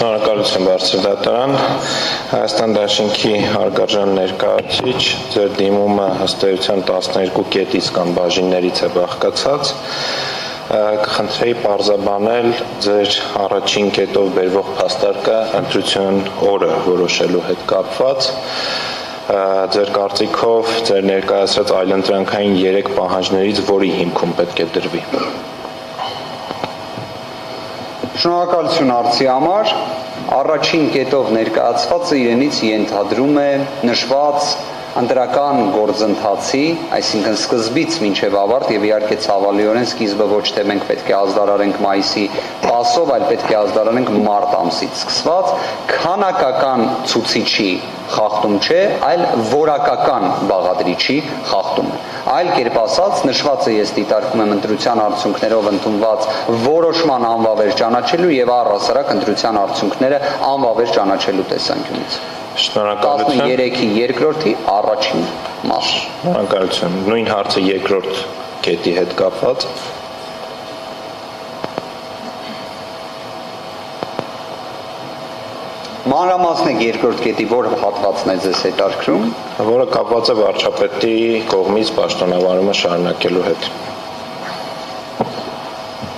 Շնորհակալություն բարձր դատարան։ Հայաստան Դաշինքի հարգարժան ներկայացիչ, ձեր դիմումը ըստ էության 12 կետից կամ բաժիններից է բաղկացած կխնդրեի parzabanել ձեր առաջին կետով բերվող փաստարկը ընտրություն օրը որոշելու հետ կապված ձեր կարծիքով ձեր ներկայացրած այլընտրանքային 3 պահանջներից որի հիմքում պետք է դրվի Շնորհակալություն արծի համար առաջին կետով ներկայացվածը իրենից ենթադրում է նշված ընտրական գործընթացի, այսինքն սկզբից մինչև ավարտ եւ իհարկե ցավալիորեն սկիզբը ոչ թե մենք պետք է ազդարարենք մայիսի 10-ով, այլ պետք է ազդարարենք մարտ ամսից սկսված, քանակական ցուցիչի խախտում չէ, այլ որակական բաղադրիչի խախտում Այլ կերպ ասած, նշվածը ես դիտարկում եմ ընտրության արդյունքներով ընդունված որոշման անվավեր ճանաչելու եւ առհասարակ ընտրության արդյունքները անվավեր ճանաչելու տեսանկյունից։ Շնորհակալություն։ 13-ի երկրորդի առաջին մաս։ Շնորհակալություն։ Նույն հարցը երկրորդ կետի հետ կապված։ Մանրամասնեք երկրորդ կետի որ հատվածն է ձեզ հետարքրում, որը կապված է վարչապետի կողմից պաշտոնավարումը շարունակելու հետ։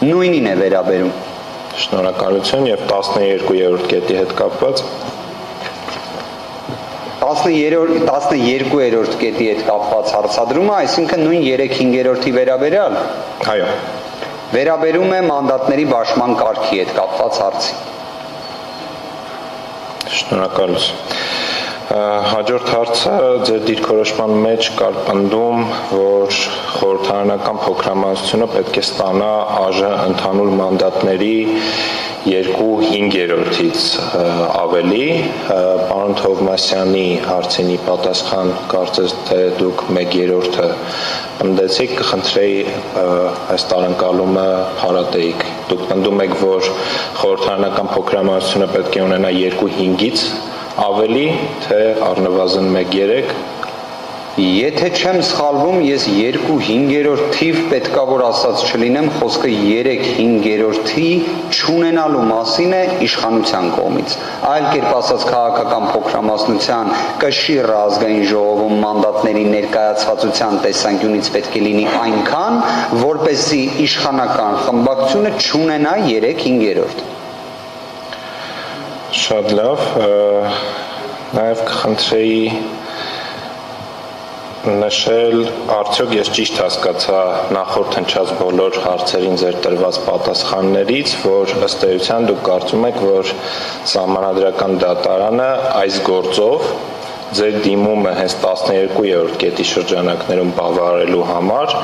Նույնին է վերաբերում։ Շնորհակալություն եւ 12-րդ կետի հետ կապված 13 12-րդ կետի հետ կապված հարցադրումը, այսինքն նույն 3-5-րդի վերաբերյալ։ Այո։ Վերաբերում է մանդատների բաշխման կարգի հետ կապված հարցի։ Շնորհակալություն։ Հաջորդ հարցը ձեր դիրքորոշման մեջ կար պնդում, որ խորհրդարանական փոքրամասնությունը պետք է ստանա ԱԺ ընդհանուր մանդատների 2/5-ից ավելի պարոն Թովմասյանի հարցինի պատասխան կարծես թե դուք 1/3-ը ընդեցիք կխնդրեի այս տարընկալումը հարատեիք դուք պնդում եք որ խորհրդարանական փոքրամասնությունը պետք է ունենա 2/5-ից ավելի թե առնվազն 1/3 Եթե չեմ սխալվում, ես 2/5-րդ թիվ պետքա որ ասած չլինեմ, խոսքը 3/5-րդի չունենալու մասին է իշխանության կողմից։ Այլ կերպ ասած քաղաքական փոքրամասնության կշիռ ազգային ժողովում մանդատների ներկայացվածության տեսանկյունից պետք է լինի այնքան, որպեսզի իշխանական խմբակցությունը չունենա 3/5-րդ։ Շատ լավ, նաև կխնդրեի նշել, արդյոք ես ճիշտ հասկացա նախորդ հնչած բոլոր հարցերին ձեր տրված պատասխաններից, որ ըստ էության դուք կարծում եք, որ սահմանադրական դատարանը այս գործով ձեր դիմումը հենց 12-րդ կետի շրջանակներում բավարարելու համար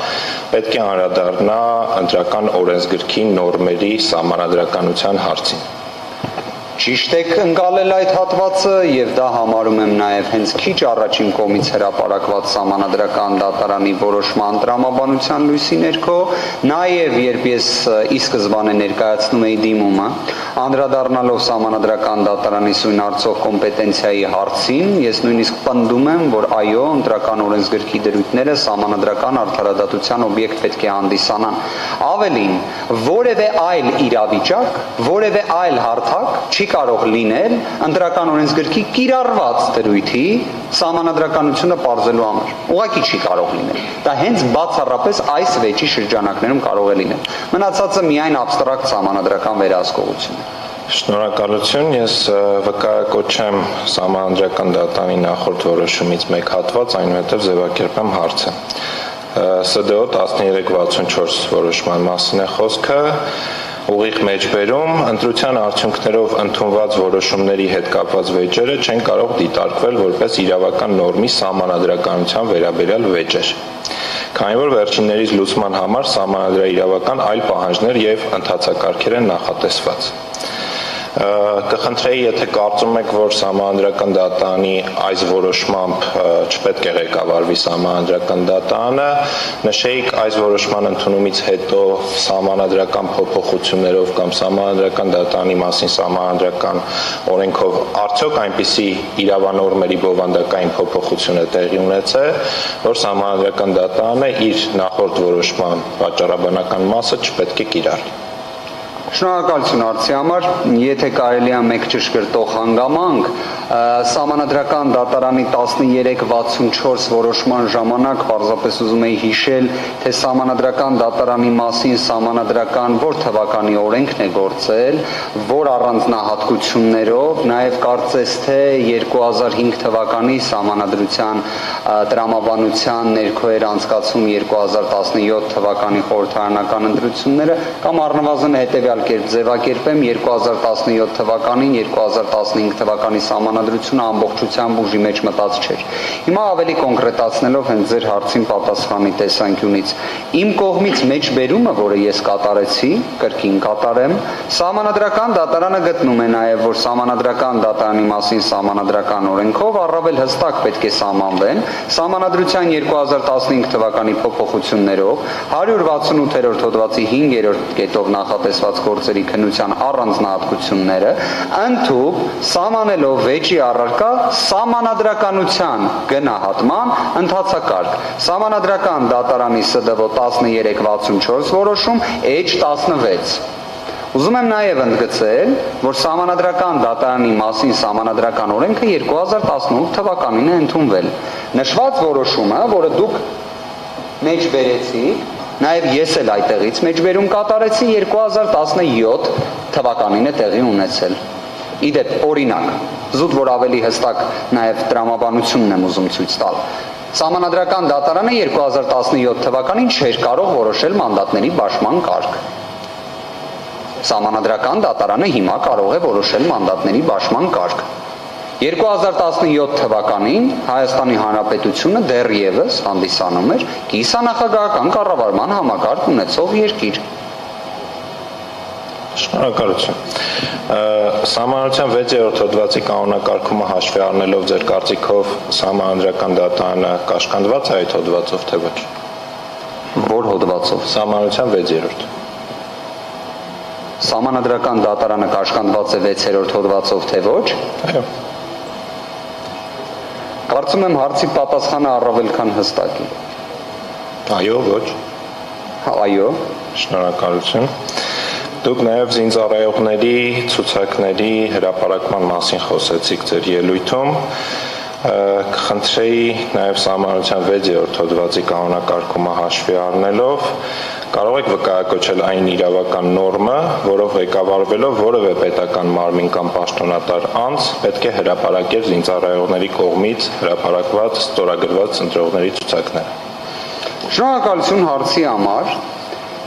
պետք է անդրադառնա ընտրական օրենսգրքի նորմերի սահմանադրականության հարցին։ Ճիշտ եք ընկալել այդ հատվածը եւ դա համարում եմ նաեւ հենց քիչ առաջին կողմից հրապարակված համանadrական դատարանի որոշման տրամաբանության լույսի ներքո, նաեւ երբ ես ի սկզբանե ներկայացնում էի դիմումը, անդրադառնալով համանadrական դատարանի սույն արծող կոմպետենցիայի հարցին, ես նույնիսկ պնդում եմ, որ այո, ընտրական օրենսգրքի դրույթները համանadrական արդարադատության օբյեկտ պետք է հանդիսանան։ Ավելին, որևէ այլ իրավիճակ, որևէ այլ հարթակ չի կարող լինել ընտրական օրենսգրքի կիրառված դրույթի սահմանադրականությունը բարձելու համար։ Ուղղակի չի կարող լինել։ Դա հենց բացառապես այս վեճի շրջանակներում կարող է լինել։ Մնացածը միայն абստրակտ սահմանադրական վերահսկողություն է։ Շնորհակալություն։ Ես վկայակոչեմ սահմանադրական դատանի նախորդ որոշումից մեկ հատված, այնուհետև ձևակերպեմ հարցը։ ՍԴՕ 1364 որոշման մասին է խոսքը ուղիղ մեջբերում ընտրության արդյունքներով ընդունված որոշումների հետ կապված վեճերը չեն կարող դիտարկվել որպես իրավական նորմի սահմանադրականության վերաբերյալ վեճեր։ Քանի որ վերջիններից լուծման համար սահմանադրաիրավական այլ պահանջներ եւ ընթացակարգեր են նախատեսված կխնդրեի, եթե կարծում եք, որ համանդրական դատանի այս որոշմամբ չպետք է ղեկավարվի համանդրական դատանը, նշեիք այս որոշման ընդունումից հետո համանդրական փոփոխություններով կամ համանդրական դատանի մասին համանդրական օրենքով արդյոք այնպիսի իրավանորմերի բովանդակային փոփոխություն է տեղի ունեցել, որ համանդրական դատանը իր նախորդ որոշման պատճառաբանական մասը չպետք է կիրառի։ Շնորհակալություն արծի համար։ Եթե կարելի է մեկ ճշգրտող հանգամանք, Սամանադրական դատարանի 1364 որոշման ժամանակ պարզապես ուզում եի հիշել, թե Սամանադրական դատարանի մասին Սամանադրական որ թվականի օրենքն է գործել, որ առանձնահատկություններով, նաև կարծես թե 2005 թվականի Սամանադրության տրամաբանության ներքո էր անցկացում 2017 թվականի խորհրդարանական ընտրությունները կամ առնվազն հետևյալ կերպ ձևակերպեմ 2017 թվականին 2015 թվականի Սահմանադրությունը ամբողջությամբ ուժի մեջ մտած չէր։ Հիմա ավելի կոնկրետացնելով հենց ձեր հարցին պատասխանի տեսանկյունից, իմ կողմից մեջբերումը, որը ես կատարեցի, կրկին կատարեմ, Սահմանադրական դատարանը գտնում է նաև, որ Սահմանադրական դատարանի մասին Սահմանադրական օրենքով առավել հստակ պետք է սահմանվեն Սահմանադրության 2015 թվականի փոփոխություններով 168-րդ հոդվածի 5-րդ կետով նախատեսված գործերի քննության առանձնահատկությունները, ընդհուպ սահմանելով վեճ վեճի առարկա սահմանադրականության գնահատման ընթացակարգ։ Սահմանադրական դատարանի ՍԴՎ 1364 որոշում H16 Ուզում եմ նաև ընդգծել, որ Սահմանադրական դատարանի մասին Սահմանադրական օրենքը 2018 թվականին է ընդունվել։ Նշված որոշումը, որը դուք մեջ բերեցիք, նաև ես էլ այդտեղից մեջբերում կատարեցի 2017 թվականին է տեղի ունեցել։ Իդեպ օրինակ զուտ որ ավելի հստակ նաև տրամաբանությունն եմ ուզում ցույց տալ։ Սահմանադրական դատարանը 2017 թվականին չէր կարող որոշել մանդատների բաշխման կարգ։ Սահմանադրական դատարանը հիմա կարող է որոշել մանդատների բաշխման կարգ։ 2017 թվականին Հայաստանի Հանրապետությունը դեռևս հանդիսանում էր կիսանախագահական կառավարման համակարգ ունեցող երկիր։ Շնորհակալություն։ Սահմանության 6-րդ հոդվածի կանոնակարգումը հաշվի առնելով ձեր կարծիքով սահմանադրական դատարանը կաշկանդված է այդ հոդվածով թե ոչ։ Որ հոդվածով։ Սահմանության 6-րդ։ Սահմանադրական դատարանը կաշկանդված է 6-րդ հոդվածով թե ոչ։ Այո։ Կարծում եմ հարցի պատասխանը առավել քան հստակ է։ Այո, ոչ։ Այո։ Շնորհակալություն։ Դուք նաև զինծառայողների ցուցակների հրապարակման մասին խոսեցիք ձեր ելույթում կխնդրեի նաև սահմանության 6-րդ հոդվածի կանոնակարգումը հաշվի առնելով կարող եք վկայակոչել այն իրավական նորմը, որով ղեկավարվելով որևէ պետական մարմին կամ պաշտոնատար անձ պետք է հրապարակեր զինծառայողների կողմից հրապարակված ստորագրված ընտրողների ցուցակները։ Շնորհակալություն հարցի համար։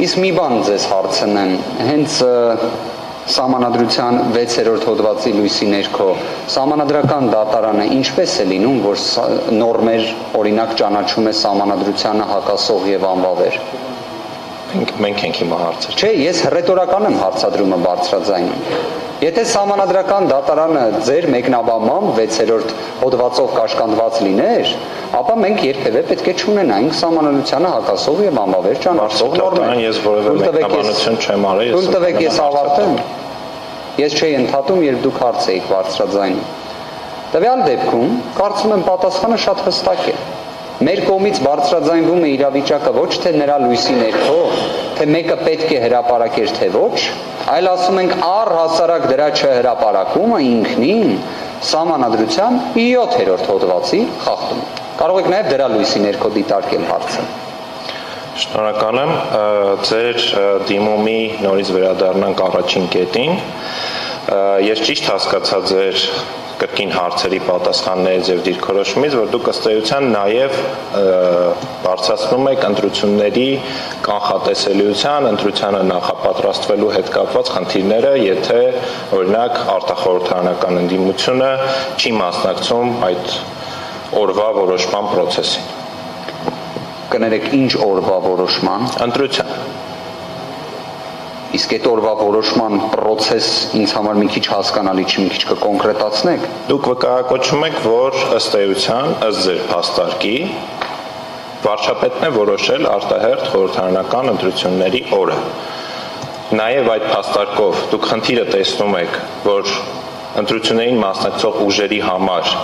Իսկ մի բան ձեզ հարցնեմ, հենց Սամանադրության 6-րդ հոդվածի լույսի ներքո Սամանադրական դատարանը ինչպես է լինում, որ նորմեր օրինակ ճանաչում է Սամանադրությանը հակասող եւ անվավեր։ Մենք մենք ենք հիմա հարցը։ Չէ, ես հռետորական եմ հարցադրումը բարձրաձայնում։ Եթե Սամանադրական դատարանը ձեր մեկնաբանմամբ 6-րդ հոդվածով կաշկանդված լիներ, ապա մենք երբևէ պետք է չունենայինք սահմանադրությանը հակասող եւ անբավեր ճանաչող նորմեր։ Ես որևէ մեկնաբանություն չեմ արել, ես։ Թույլ տվեք ես ավարտեմ։ Ես չէի ընդհատում, երբ դուք հարց էիք բարձրաձայնում։ Տվյալ դեպքում կարծում եմ պատասխանը շատ հստակ է։ Մեր կողմից բարձրաձայնվում է իրավիճակը ոչ թե նրա լույսի ներքո, թե մեկը պետք է հրաապարակեր թե ոչ, այլ ասում ենք առհասարակ դրա չհրաապարակումը ինքնին սահմանադրության 7-րդ հոդվածի խախտում Կարող եք նաև դրա լույսի ներքո դիտարկել հարցը։ Շնորհակալ եմ ձեր դիմումի նորից վերադառնանք առաջին կետին։ Ես ճիշտ հասկացա ձեր կրկին հարցերի պատասխաններից եւ դիրքորոշումից, որ դուք ըստ էության նաեւ բարձրացնում եք ընտրությունների կանխատեսելիության, ընտրությանը նախապատրաստվելու հետ կապված խնդիրները, եթե օրինակ արտախորհրդարանական ընդդիմությունը չի մասնակցում այդ օրվա որոշման process-ին։ Կներեք ինչ օրվա որոշման։ Ընտրության։ Իսկ այդ օրվա որոշման process ինձ համար մի քիչ հասկանալի չի, մի քիչ կկոնկրետացնեք։ Դուք վկայակոչում եք, որ ըստ էության, ըստ ձեր փաստարկի, վարչապետն է որոշել արտահերթ խորհրդարանական ընտրությունների օրը։ Նաև այդ փաստարկով դուք խնդիրը տեսնում եք, որ ընտրություններին մասնակցող ուժերի համար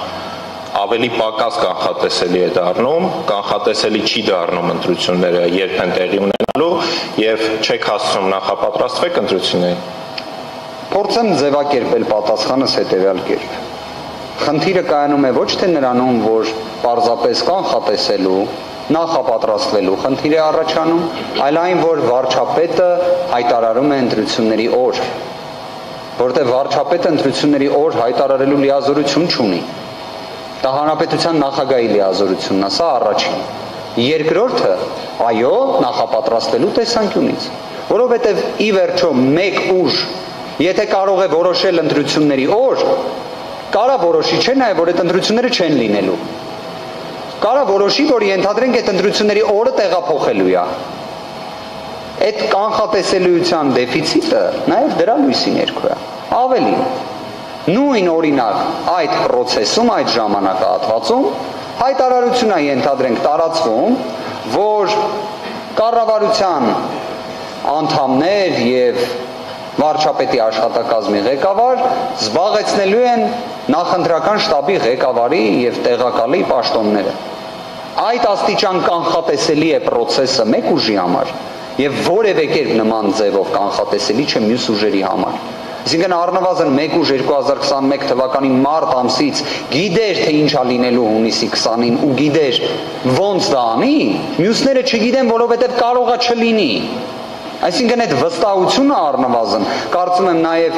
ավելի պակաս կանխատեսելի է դառնում, կանխատեսելի չի դառնում ընտրությունները, երբ են տեղի ունենալու եւ չեք հասցնում նախապատրաստվեք ընտրություններին։ Փորձեմ ձևակերպել պատասխանս հետեւյալ կերպ։ Խնդիրը կայանում է ոչ թե նրանում, որ պարզապես կանխատեսելու նախապատրաստվելու խնդիր է առաջանում, այլ այն, որ վարչապետը հայտարարում է ընտրությունների օր, որտեղ վարչապետը ընտրությունների օր հայտարարելու լիազորություն չունի։ Դա հանրապետության նախագահի լիազորությունն է, սա առաջին։ Երկրորդը, այո, նախապատրաստվելու տեսանկյունից, որովհետև ի վերջո մեկ ուժ, եթե կարող է որոշել ընտրությունների օր, կարա որոշի չէ նաև որ այդ ընտրությունները չեն լինելու կարա որոշի, որ ենթադրենք այդ ընտրությունների օրը տեղափոխելու է։ Այդ կանխատեսելիության դեֆիցիտը նաև դրա լույսի ներքո է։ Ավելի նույն օրինակ այդ process-ում, այդ ժամանակահատվածում հայտարարություն է ենթադրենք տարածվում, որ կառավարության անդամներ եւ վարչապետի աշխատակազմի ղեկավար զբաղեցնելու են նախընտրական շտաբի ղեկավարի եւ տեղակալի պաշտոնները։ Այդ աստիճան կանխատեսելի է process-ը մեկ ուժի համար եւ որևէ կերպ նման ձևով կանխատեսելի չէ մյուս ուժերի համար։ Այսինքն առնվազն 1 ուժ 2021 թվականի մարտ ամսից գիտեր թե ինչա լինելու հունիսի 20-ին ու գիտեր ոնց դա անի, մյուսները չգիտեն, որովհետև կարողա չլինի։ Այսինքն այդ վստահությունը առնվազն, կարծում եմ նաև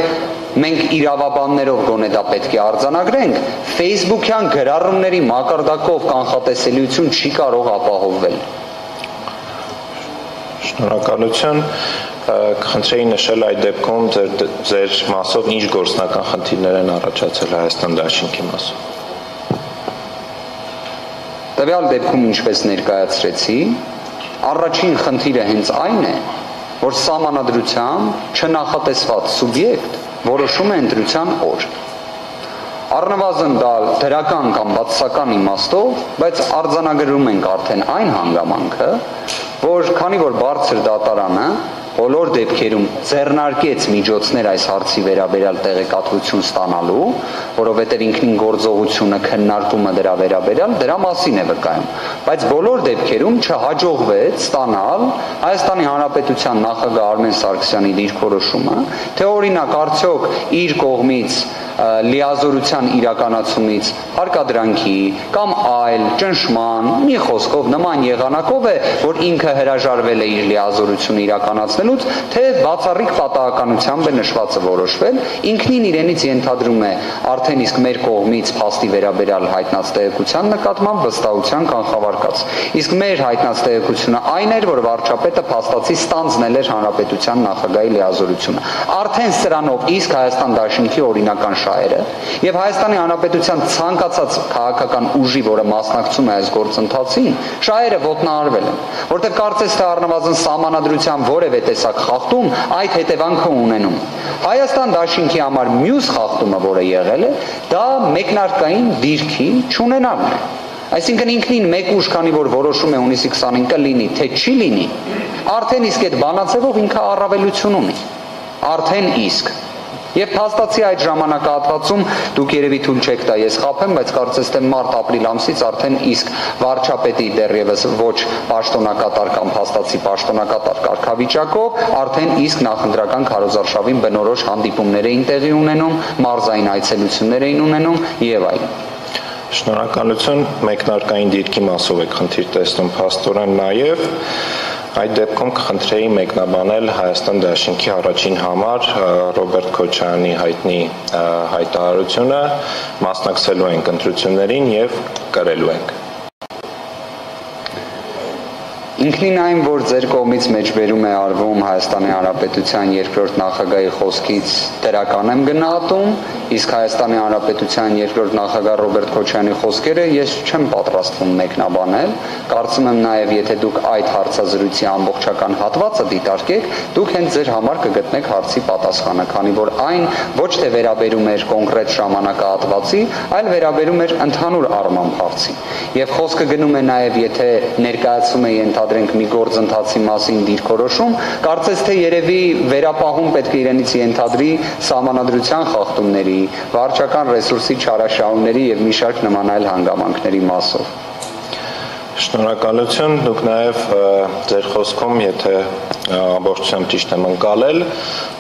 մենք իրավաբաններով գոնե դա պետք է արձանագրենք, Facebook-յան գրառումների մակարդակով կանխատեսելիություն չի կարող ապահովվել։ Շնորհակալություն կխնդրեի նշել այդ դեպքում ձեր ձեր մասով ինչ գործնական խնդիրներ են առաջացել Հայաստան Դաշինքի մասով։ Տվյալ դեպքում ինչպես ներկայացրեցի, առաջին խնդիրը հենց այն է, որ սահմանադրությամբ չնախատեսված սուբյեկտ որոշում է ընտրության օր։ Առնվազն դա դրական կամ բացասական իմաստով, բայց արձանագրում ենք արդեն այն հանգամանքը, որ քանի որ բարձր դատարանը բոլոր դեպքերում ձեռնարկեց միջոցներ այս հարցի վերաբերյալ տեղեկատվություն ստանալու, որովհետև ինքնին գործողությունը քննարկումը դրա վերաբերյալ դրա մասին է վկայում։ Բայց բոլոր դեպքերում չհաջողվեց ստանալ Հայաստանի Հանրապետության նախագահ Արմեն Սարգսյանի դիրքորոշումը, թե օրինակ արդյոք իր կողմից լիազորության իրականացումից, հարկադրանքի կամ այլ ճնշման, մի խոսքով նման եղանակով է, որ ինքը հրաժարվել է իր լիազորությունը իրականացնելուց, թե բացառիկ պատահականությամբ է նշվածը որոշվել, ինքնին իրենից ենթադրում է արդեն իսկ մեր կողմից փաստի վերաբերյալ հայտնած տեղեկության նկատմամբ վստահության կանխավարկած։ Իսկ մեր հայտնած տեղեկությունը այն էր, որ վարչապետը փաստացի ստանձնել էր հանրապետության նախագահի լիազորությունը։ Արդեն սրանով իսկ Հայաստան Դաշնքի օրինական շահերը եւ Հայաստանի Հանրապետության ցանկացած քաղաքական ուժի, որը մասնակցում է այս գործընթացին, շահերը ոտնահարվել են, որտեղ կարծես թե առնվազն սահմանադրության որևէ տեսակ խախտում այդ հետևանքը ունենում։ Հայաստան դաշինքի համար մյուս խախտումը, որը եղել է, դա մեկնարկային դիրքի չունենալն է։ Այսինքն ինքնին մեկ ուժ, քանի որ որոշում է հունիսի 20-ին կլինի, թե չի լինի, արդեն իսկ այդ բանացեվով ինքը առավելություն ունի։ Արդեն իսկ Եվ փաստացի այդ ժամանակահատվածում դուք երևի թույլ չեք տա ես խափեմ, բայց կարծես թե մարտ-ապրիլ ամսից արդեն իսկ վարչապետի դեռևս ոչ պաշտոնակատար կամ փաստացի պաշտոնակատար կարգավիճակով արդեն իսկ նախընտրական քարոզարշավին բնորոշ հանդիպումներ էին տեղի ունենում, մարզային այցելություններ էին ունենում եւ այլն։ Շնորհակալություն մեկնարկային դիրքի մասով եք խնդիր տեսնում փաստորեն նաև Այդ դեպքում կխնդրեի մեկնաբանել Հայաստան Դաշինքի առաջին համար Ռոբերտ Քոչարյանի հայտնի հայտարարությունը մասնակցելու ենք ընտրություններին եւ կրելու ենք։ Ինքնին այն, որ ձեր կողմից մեջբերում է արվում Հայաստանի Հանրապետության երկրորդ նախագահի խոսքից դրական եմ գնահատում, իսկ Հայաստանի Հանրապետության երկրորդ նախագահ Ռոբերտ Քոչյանի խոսքերը ես չեմ պատրաստվում մեկնաբանել։ Կարծում եմ նաև, եթե դուք այդ հարցազրույցի ամբողջական հատվածը դիտարկեք, դուք հենց ձեր համար կգտնեք հարցի պատասխանը, քանի որ այն ոչ թե վերաբերում էր կոնկրետ ժամանակահատվածի, այլ վերաբերում էր ընդհանուր առմամբ հարցի։ Եվ խոսքը գնում է նաև, եթե ներկայացում է ենթադրում մեղադրենք մի գործընթացի մասին դիրքորոշում, կարծես թե երևի վերապահում պետք է իրենից ենթադրի համանadrության խախտումների, վարչական ռեսուրսի չարաշահումների եւ մի շարք նման այլ հանգամանքների մասով։ Շնորհակալություն։ Դուք նաև ձեր խոսքում, եթե ամբողջությամբ ճիշտ եմ ընկալել,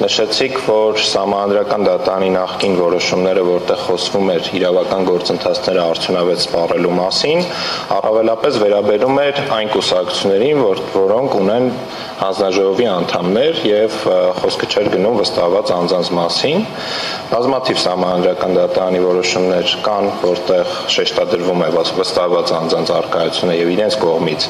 նշեցիք, որ համանդրական դատանի նախկին որոշումները, որտեղ խոսվում էր իրավական գործընթացները արդյունավետ սպառելու մասին, առավելապես վերաբերում էր այն կուսակցություններին, որ, որոնք ունեն հանձնաժողովի անդամներ եւ խոսքը չէր գնում վստահված անձանց մասին։ Բազմաթիվ համանդրական դատարանի որոշումներ կան, որտեղ շեշտադրվում է վստահված անձանց արկայությունը եւ իրենց կողմից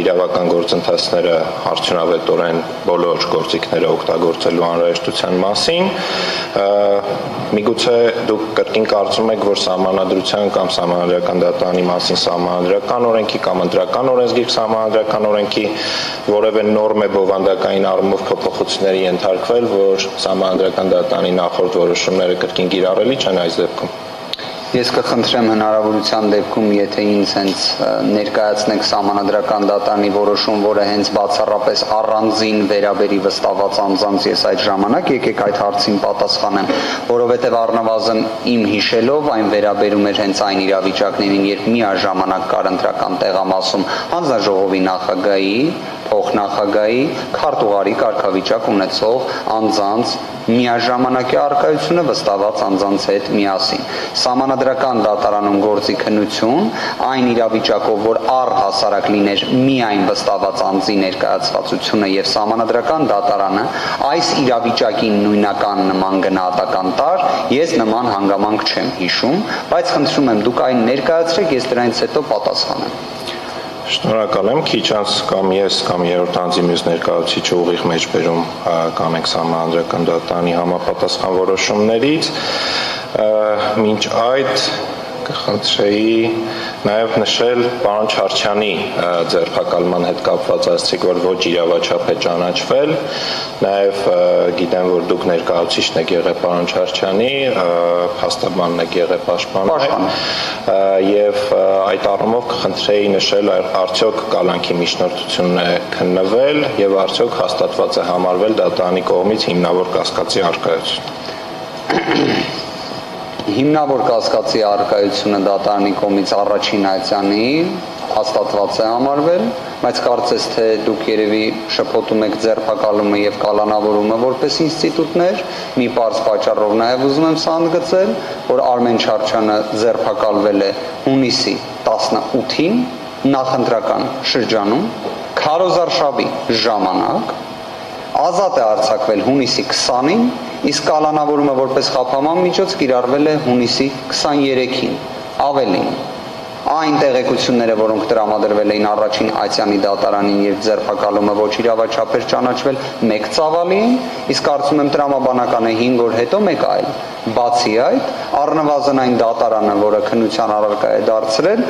իրավական գործընթացները արդյունավետորեն բոլոր գործիքները օգտագործելու անհրաժեշտության մասին։ Միգուցե դուք կրկին կարծում եք, որ համանadrության կամ համանդրական դատարանի մասին համանդրական օրենքի կամ ընտրական օրենսգիր համանդրական օրենքի որևէ նորմ է բովանդակային առումով փոփոխությունների ենթարկվել, որ համանդրական դատարանի նախորդ որոշումները կրկին կիրառելի չեն այս դեպքում։ Ես կխնդրեմ հնարավորության դեպքում, եթե ինձ հենց ներկայացնեք համանդրական դատարանի որոշում, որը հենց բացառապես առանձին վերաբերի վստահված անձանց, ես այդ ժամանակ եկեք այդ հարցին պատասխանեմ, որովհետև առնվազն իմ հիշելով այն վերաբերում էր հենց այն իրավիճակներին, երբ միաժամանակ կար ընտրական տեղամասում հանձնաժողովի նախագահի փոխնախագահի քարտուղարի կարգավիճակ ունեցող անձանց միաժամանակի արկայությունը վստահված անձանց հետ միասին։ Սահմանադրական դատարանում գործի քննություն այն իրավիճակով, որ առհասարակ լիներ միայն վստահված անձի ներկայացվածությունը եւ սահմանադրական դատարանը այս իրավիճակին նույնական նման գնահատական տար, ես նման հանգամանք չեմ հիշում, բայց խնդրում եմ դուք այն ներկայացրեք, ես դրանից հետո պատասխանեմ։ Շնորհակալ եմ։ Քիչ անց կամ ես կամ երրորդ անձի մյուս ներկայացուցիչը ուղիղ մեջբերում կանենք համանդրական դատանի համապատասխան որոշումներից։ Մինչ այդ կխնդրեի նաև նշել պարոն Չարչյանի ձերբակալման հետ կապված ասացիք, որ ոչ իրավաչափ է ճանաչվել, նաև գիտեմ, որ դուք ներկայացուցիչն եք եղել պարոն Չարչյանի, հաստաբանն եք եղել պաշտպան, եւ այդ առումով կխնդրեի նշել արդյոք կալանքի միջնորդությունն է քննվել եւ արդյոք հաստատված է համարվել դատարանի կողմից հիմնավոր կասկածի արկայություն հիմնավոր կասկածի արկայությունը դատարանի կողմից առաջին այցանի հաստատված է համարվել, բայց կարծես թե դուք երևի շփոթում եք ձերբակալումը եւ կալանավորումը որպես ինստիտուտներ, մի բարձ պատճառով նաեւ ուզում եմ սա ընդգծել, որ Արմեն Չարչյանը ձերբակալվել է հունիսի 18-ին նախընտրական շրջանում Քարոզարշավի ժամանակ ազատ է արձակվել հունիսի 20-ին իսկ կալանավորումը որպես խափաման միջոց կիրառվել է հունիսի 23-ին ավելին այն տեղեկությունները, որոնք տրամադրվել էին առաջին Ասիանի դատարանին եւ ձերբակալումը ոչ իրավաչափ էր ճանաչվել, մեկ ծավալի էին, իսկ կարծում եմ տրամաբանականը 5 օր հետո մեկ այլ։ Բացի այդ, առնվազն այն դատարանը, որը քննության առարկա է դարձրել,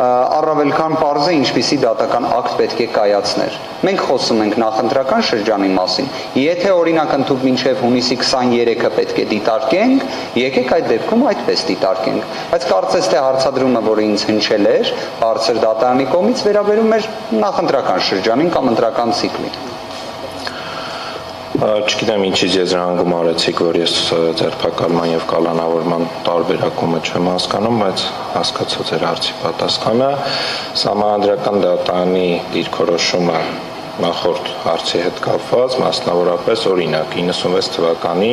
առավել քան པարզ է ինչպիսի դատական ակտ պետք է կայացներ։ Մենք խոսում ենք նախընտրական շրջանի մասին։ Եթե օրինակ ընդཐུպ մինչև հունիսի 23-ը պետք է դիտարկենք, եկեք այդ դեպքում այդպես դիտարկենք։ Բայց կարծես թե հարցադրումը, որը ինձ հնչել էր բարձր դատարանի կողմից վերաբերում էր նախընտրական շրջանին կամ ընտրական ցիկլին։ Չգիտեմ ինչից եզրահանգում արեցիք, որ ես ձերբակալման եւ կալանավորման տարբերակումը չեմ հասկանում, բայց հասկացա ձեր հարցի պատասխանը։ Սահմանադրական դատարանի դիրքորոշումը նախորդ հարցի հետ կապված, մասնավորապես օրինակ 96 թվականի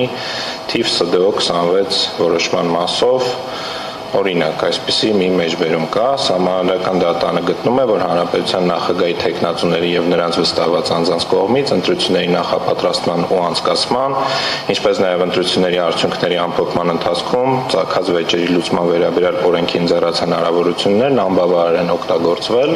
թիվ ՍԴՕ 26 որոշման մասով Օրինակ, այսպիսի մի մեջբերում կա, համանալական դատանը գտնում է, որ հանրապետության նախագահի տեխնացուների եւ նրանց վստահված անձանց կողմից ընտրությունների նախապատրաստման ու անցկացման, ինչպես նաեւ ընտրությունների արդյունքների ամփոփման ընթացքում ցակած վեճերի լուծման վերաբերյալ օրենքի ընձեռած հնարավորություններն անբավարար են օգտագործվել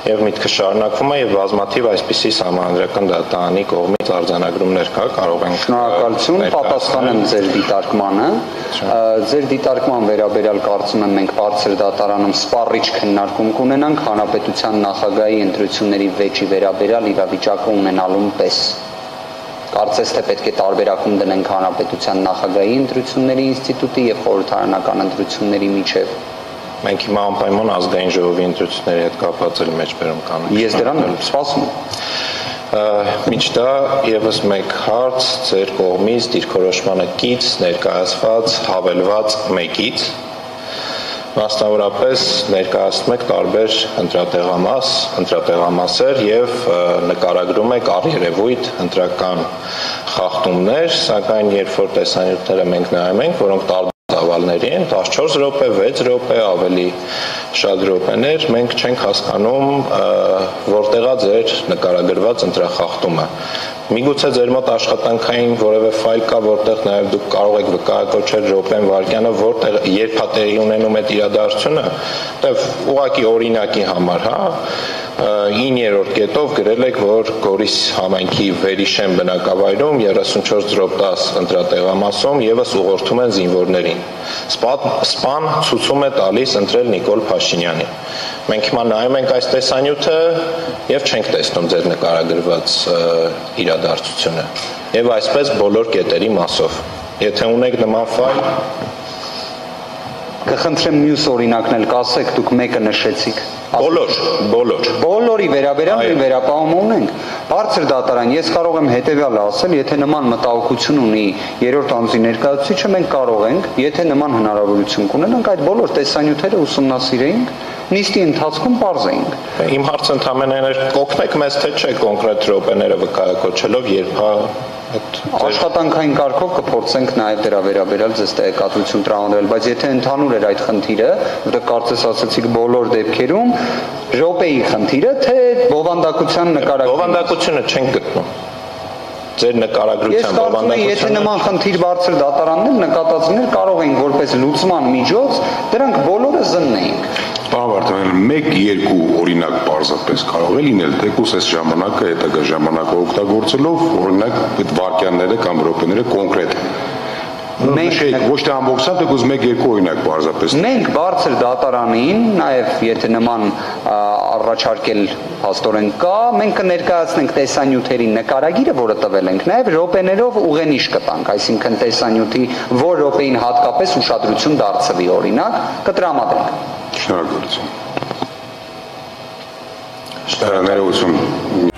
եւ միտքը շարունակվում է եւ բազմաթիվ այսպիսի համանդրական դատարանի կողմից արձանագրումներ կա կարող ենք շնորհակալություն պատասխանեմ ձեր դիտարկմանը ձեր դիտարկման վերաբերյալ կարծում եմ մենք բարձր դատարանում սպառիչ քննարկում կունենանք հանրապետության նախագահի ընտրությունների վեճի վերաբերյալ իրավիճակը ունենալուն պես կարծես թե պետք է տարբերակում դնենք հանրապետության նախագահի ընտրությունների ինստիտուտի եւ խորհրդարանական ընտրությունների միջև Մենք հիմա անպայման ազգային ժողովի ընտրությունների հետ կապված էլ մեջբերում կանենք։ Ես դրան սպասում եմ։ Միջտա եւս մեկ հարց ձեր կողմից դիրքորոշմանը կից ներկայացված հավելված մեկից մասնավորապես ներկայացնում եք տարբեր ընտրատեղամաս, ընտրատեղամասեր եւ նկարագրում եք առերևույթ ընտրական խախտումներ, սակայն երբ որ տեսանյութերը մենք նայում ենք, որոնք տարբեր ծավալների են 14 րոպե, 6 րոպե, ավելի շատ րոպեներ, մենք չենք հասկանում որտեղա ձեր նկարագրված ընտրախախտումը։ Միգուցե ձեր մոտ աշխատանքային որևէ ֆայլ կա, որտեղ նաև դուք կարող եք վկայակոչել րոպեն վարկյանը, որտեղ երբ է տեղի ունենում այդ իրադարձությունը, դեռ ուղակի օրինակի համար, հա, 9-րդ կետով գրել եք, որ Գորիս համայնքի Վերիշեն բնակավայրում 34.10 ընտրատեղամասում եւս ուղղորդում են զինվորներին։ Սպան ցուցում է տալիս ընտրել Նիկոլ Փաշինյանին։ Մենք հիմա նայում ենք այս տեսանյութը եւ չենք տեսնում ձեր նկարագրված իրադարձությունը։ Եվ այսպես բոլոր կետերի մասով։ Եթե ունեք նման ֆայլ, կխնդրեմ մյուս օրինակն էլ կասեք, դուք մեկը նշեցիք։ Բոլոր, բոլոր։ Բոլորի վերաբերյալ վերապահում ունենք։ Բարձր դատարան, ես կարող եմ հետեւյալը ասել, եթե նման մտահոգություն ունի երրորդ անձի ներկայացուցիչը, մենք կարող ենք, եթե նման հնարավորություն կունենանք, այդ բոլոր տեսանյութերը ուսումնասիրեինք նիստի ընթացքում parzեինք։ Իմ հարցը ընդհանրապես կօգնեք մեզ թե չէ կոնկրետ րոպեները վկայակոչելով, երբ հա այդ աշխատանքային կարգով կփորձենք նաև դրա վերաբերյալ ձեզ տեղեկատվություն տրամադրել, բայց եթե ընդհանուր էր այդ խնդիրը, որտեղ կարծես ասացիք բոլոր դեպքերում րոպեի խնդիրը, թե բովանդակության նկարագրումը։ Բովանդակությունը չենք գտնում ձեր նկարագրության բովանդակությունը։ Ես կարծում եմ, եթե նման խնդիր բարձր դատարաններ նկատածներ կարող են որպես լուծման միջոց, դրանք բոլորը զննեինք։ Վարդանյան, 1-2 օրինակ պարզապես կարող է լինել, թեկուս այս ժամանակը, հետագա ժամանակը օգտագործելով, օրինակ այդ վարկյանները կամ րոպեները կոնկրետ մենք ոչ թե ամբողջը, թեկուզ 1-2 օրինակ պարզապես։ Մենք բարձր դատարանին, նաև եթե նման առաջարկել հաստորեն կա, մենք կներկայացնենք տեսանյութերի նկարագիրը, որը տվել ենք, նաև րոպեներով ուղենիշ կտանք, այսինքն տեսանյութի որ րոպեին հատկապես ուշադրություն դարձվի օրինակ, կտրամադրենք։ Շնորհակալություն։ Շնորհակալություն